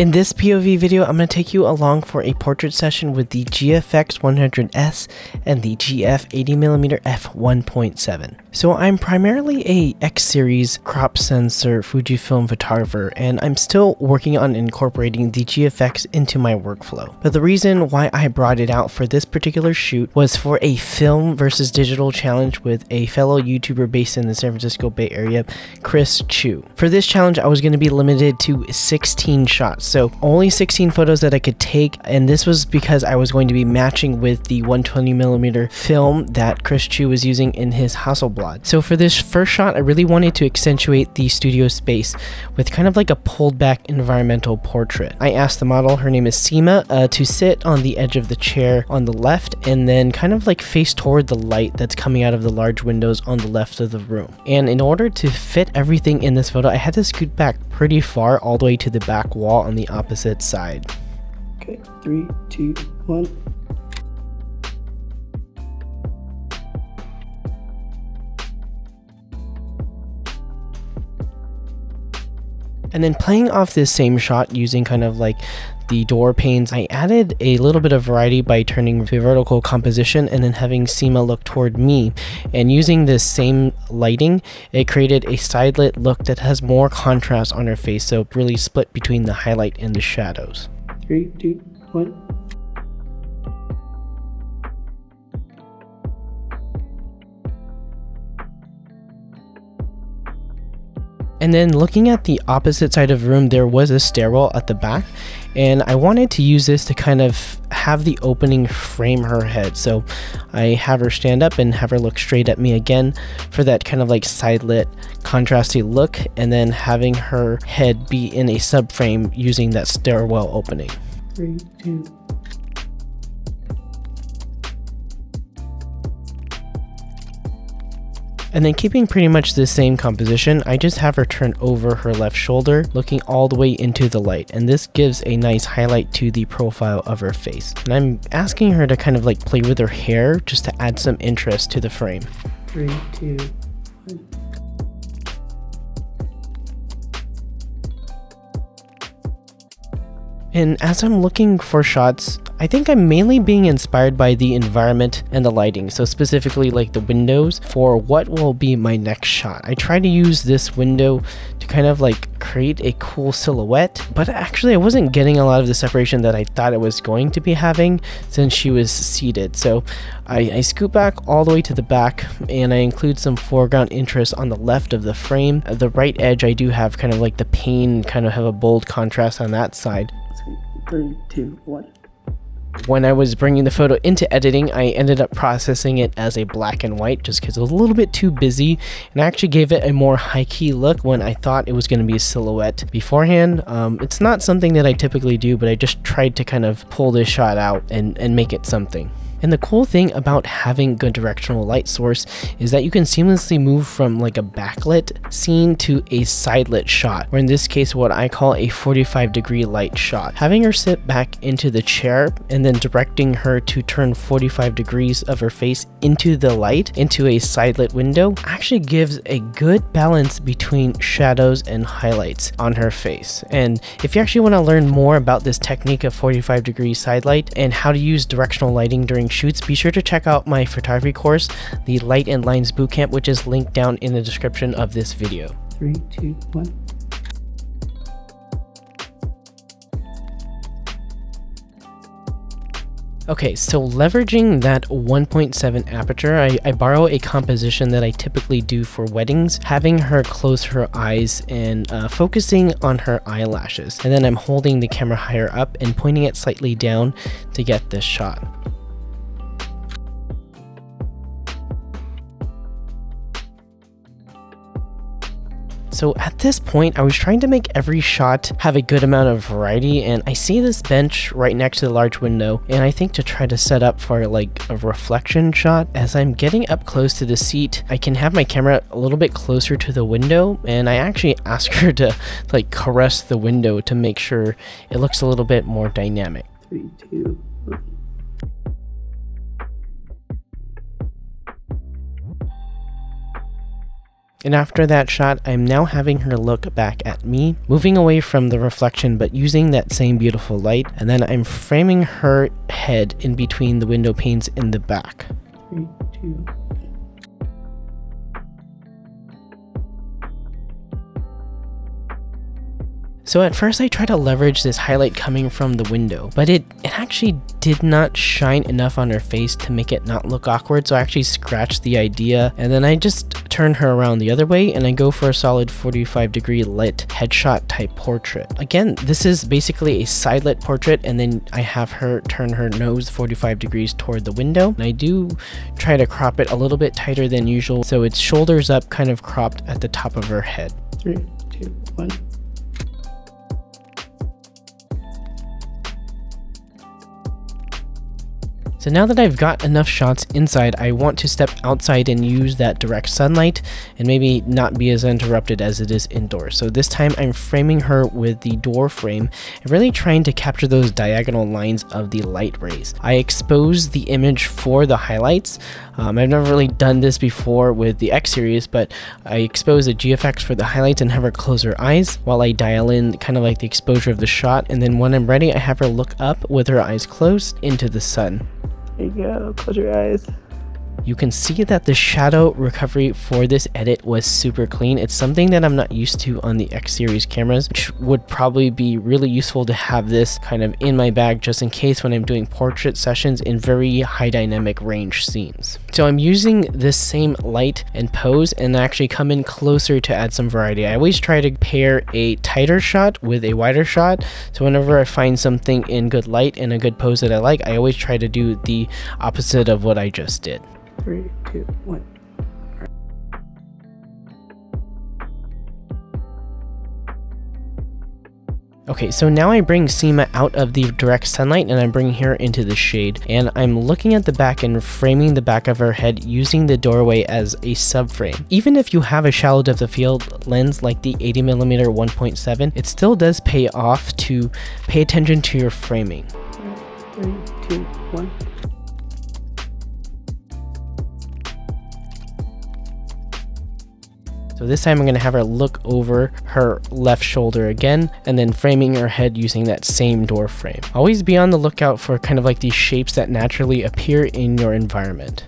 In this POV video, I'm going to take you along for a portrait session with the GFX 100S and the GF 80mm f1.7. So I'm primarily a X series crop sensor Fujifilm photographer and I'm still working on incorporating the GFX into my workflow. But the reason why I brought it out for this particular shoot was for a film versus digital challenge with a fellow YouTuber based in the San Francisco Bay Area, Chris Chu. For this challenge, I was going to be limited to 16 shots so only 16 photos that I could take, and this was because I was going to be matching with the 120 millimeter film that Chris Chu was using in his Hasselblad. So for this first shot, I really wanted to accentuate the studio space with kind of like a pulled back environmental portrait. I asked the model, her name is Seema, uh, to sit on the edge of the chair on the left and then kind of like face toward the light that's coming out of the large windows on the left of the room. And in order to fit everything in this photo, I had to scoot back pretty far all the way to the back wall on the opposite side. Okay, three, two, one. And then playing off this same shot using kind of like the door panes, I added a little bit of variety by turning the vertical composition and then having Seema look toward me. And using this same lighting, it created a side lit look that has more contrast on her face, so really split between the highlight and the shadows. Three, two, one. And then looking at the opposite side of the room, there was a stairwell at the back and I wanted to use this to kind of have the opening frame her head. So I have her stand up and have her look straight at me again for that kind of like side lit contrasty look and then having her head be in a subframe using that stairwell opening. Three, two, And then keeping pretty much the same composition, I just have her turn over her left shoulder, looking all the way into the light. And this gives a nice highlight to the profile of her face. And I'm asking her to kind of like play with her hair just to add some interest to the frame. Three, two, And as I'm looking for shots, I think I'm mainly being inspired by the environment and the lighting, so specifically like the windows for what will be my next shot. I try to use this window to kind of like create a cool silhouette, but actually I wasn't getting a lot of the separation that I thought it was going to be having since she was seated. So I, I scoot back all the way to the back and I include some foreground interest on the left of the frame. At the right edge I do have kind of like the pane, kind of have a bold contrast on that side. When I was bringing the photo into editing, I ended up processing it as a black and white just because it was a little bit too busy and I actually gave it a more high key look when I thought it was going to be a silhouette beforehand. Um, it's not something that I typically do, but I just tried to kind of pull this shot out and, and make it something. And the cool thing about having good directional light source is that you can seamlessly move from like a backlit scene to a side lit shot, or in this case what I call a 45 degree light shot. Having her sit back into the chair and then directing her to turn 45 degrees of her face into the light, into a side lit window, actually gives a good balance between shadows and highlights on her face. And if you actually want to learn more about this technique of 45 degree side light and how to use directional lighting during shoots, be sure to check out my photography course, the Light and Lines Bootcamp, which is linked down in the description of this video. Three, two, one. Okay, so leveraging that 1.7 aperture, I, I, borrow a composition that I typically do for weddings, having her close her eyes and uh, focusing on her eyelashes. And then I'm holding the camera higher up and pointing it slightly down to get this shot. So at this point, I was trying to make every shot have a good amount of variety, and I see this bench right next to the large window, and I think to try to set up for like a reflection shot, as I'm getting up close to the seat, I can have my camera a little bit closer to the window, and I actually ask her to like caress the window to make sure it looks a little bit more dynamic. Three, two, one. And after that shot, I'm now having her look back at me, moving away from the reflection but using that same beautiful light, and then I'm framing her head in between the window panes in the back. Three, two, So at first I tried to leverage this highlight coming from the window, but it, it actually did not shine enough on her face to make it not look awkward, so I actually scratched the idea, and then I just turn her around the other way and I go for a solid 45 degree lit headshot type portrait. Again, this is basically a side lit portrait and then I have her turn her nose 45 degrees toward the window. And I do try to crop it a little bit tighter than usual, so it's shoulders up kind of cropped at the top of her head. three, two, one. So now that I've got enough shots inside, I want to step outside and use that direct sunlight and maybe not be as interrupted as it is indoors. So this time I'm framing her with the door frame and really trying to capture those diagonal lines of the light rays. I expose the image for the highlights. Um, I've never really done this before with the X series, but I expose the GFX for the highlights and have her close her eyes while I dial in kind of like the exposure of the shot. And then when I'm ready, I have her look up with her eyes closed into the sun. There you go. Close your eyes. You can see that the shadow recovery for this edit was super clean. It's something that I'm not used to on the X series cameras, which would probably be really useful to have this kind of in my bag just in case when I'm doing portrait sessions in very high dynamic range scenes. So I'm using this same light and pose and actually come in closer to add some variety. I always try to pair a tighter shot with a wider shot. So whenever I find something in good light and a good pose that I like, I always try to do the opposite of what I just did. Three, two, one. Okay, so now I bring Seema out of the direct sunlight and I bring her into the shade. And I'm looking at the back and framing the back of her head using the doorway as a subframe. Even if you have a shallow depth of field lens like the 80mm 1.7, it still does pay off to pay attention to your framing. Three, two, one. So this time I'm going to have her look over her left shoulder again and then framing her head using that same door frame. Always be on the lookout for kind of like these shapes that naturally appear in your environment.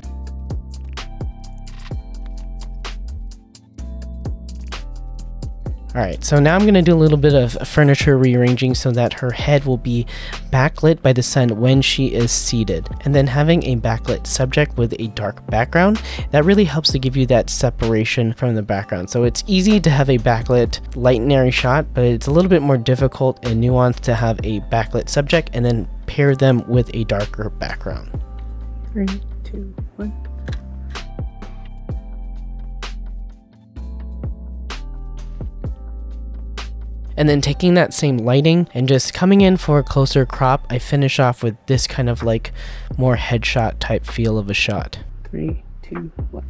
Alright, so now I'm going to do a little bit of furniture rearranging so that her head will be backlit by the sun when she is seated. And then having a backlit subject with a dark background, that really helps to give you that separation from the background. So it's easy to have a backlit light and airy shot, but it's a little bit more difficult and nuanced to have a backlit subject and then pair them with a darker background. Three, two, one. And then taking that same lighting and just coming in for a closer crop, I finish off with this kind of like more headshot type feel of a shot. Three, two, one.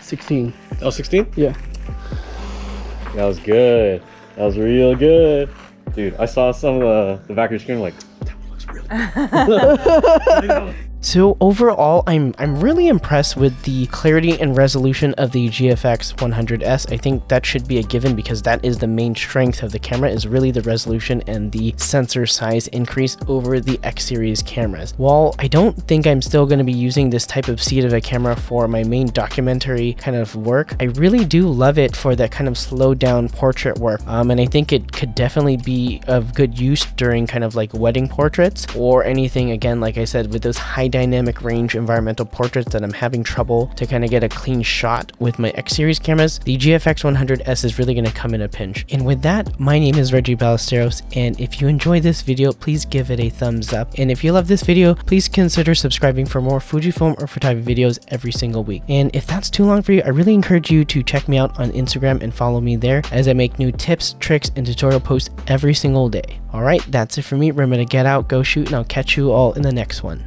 Sixteen. Oh, 16? Yeah. That was good. That was real good. Dude, I saw some of the, the back of your screen like, that looks really So overall, I'm I'm really impressed with the clarity and resolution of the GFX 100S. I think that should be a given because that is the main strength of the camera is really the resolution and the sensor size increase over the X series cameras. While I don't think I'm still going to be using this type of seat of a camera for my main documentary kind of work, I really do love it for that kind of slowed down portrait work. Um, and I think it could definitely be of good use during kind of like wedding portraits or anything again, like I said, with those high dynamic range environmental portraits that I'm having trouble to kind of get a clean shot with my X series cameras, the GFX 100S is really going to come in a pinch. And with that, my name is Reggie Ballesteros, and if you enjoyed this video, please give it a thumbs up. And if you love this video, please consider subscribing for more Fujifilm or photography videos every single week. And if that's too long for you, I really encourage you to check me out on Instagram and follow me there as I make new tips, tricks, and tutorial posts every single day. Alright, that's it for me. Remember to get out, go shoot, and I'll catch you all in the next one.